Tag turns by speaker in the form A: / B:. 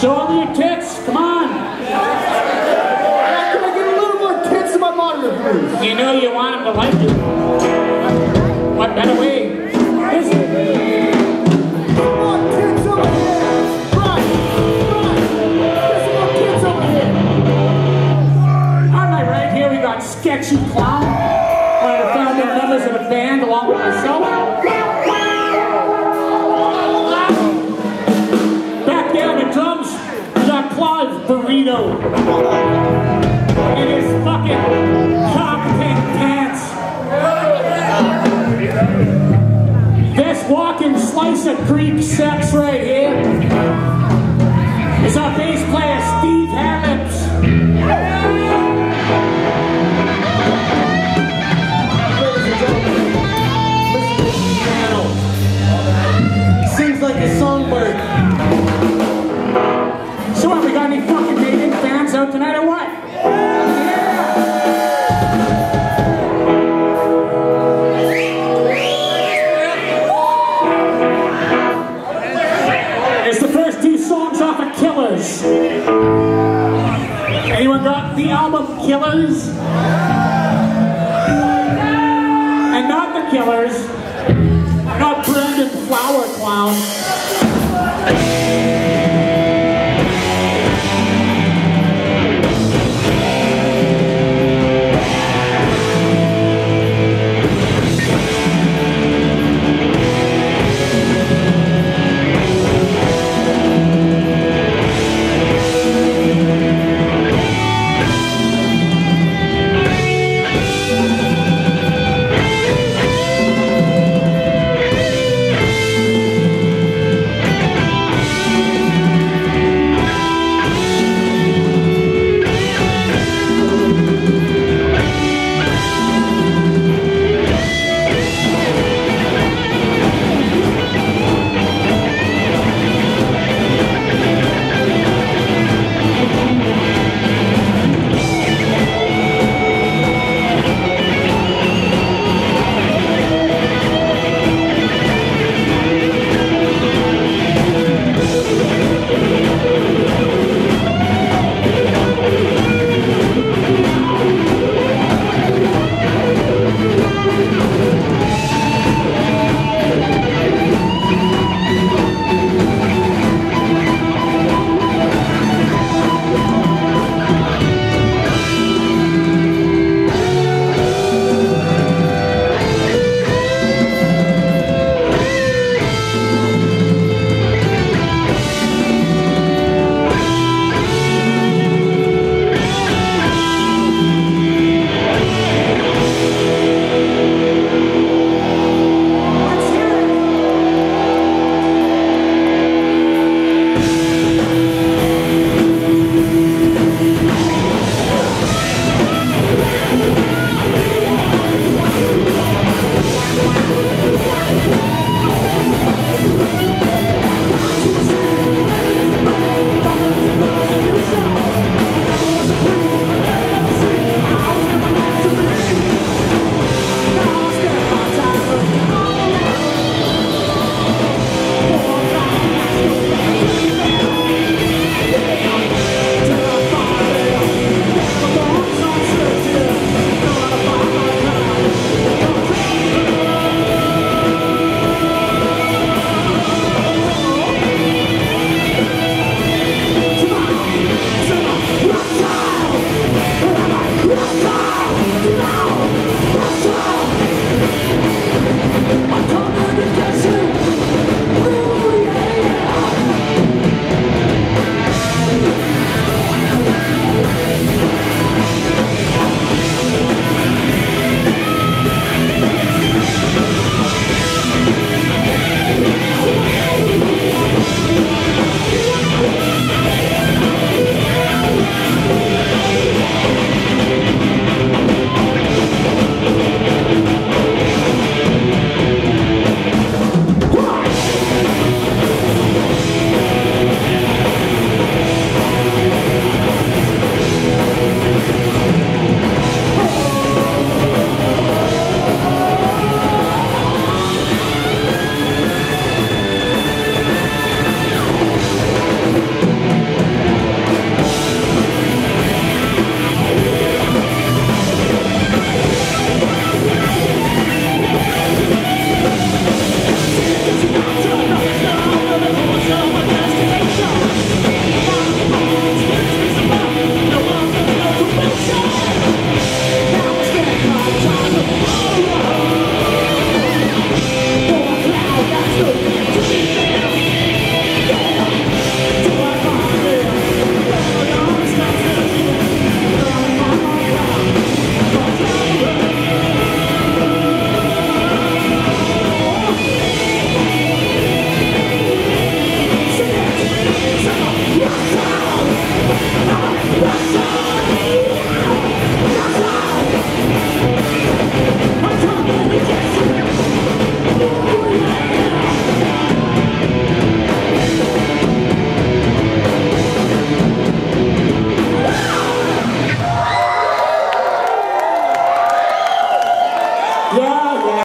A: Show them your tits. Come on.
B: Can I get a little more tits in my monitor, please?
A: You know you want them to like you. What better way? Burrito. In his fucking cock pink pants. This walking slice of Greek sex right here Killers? And not the Killers. Not Brandon Flower Clown.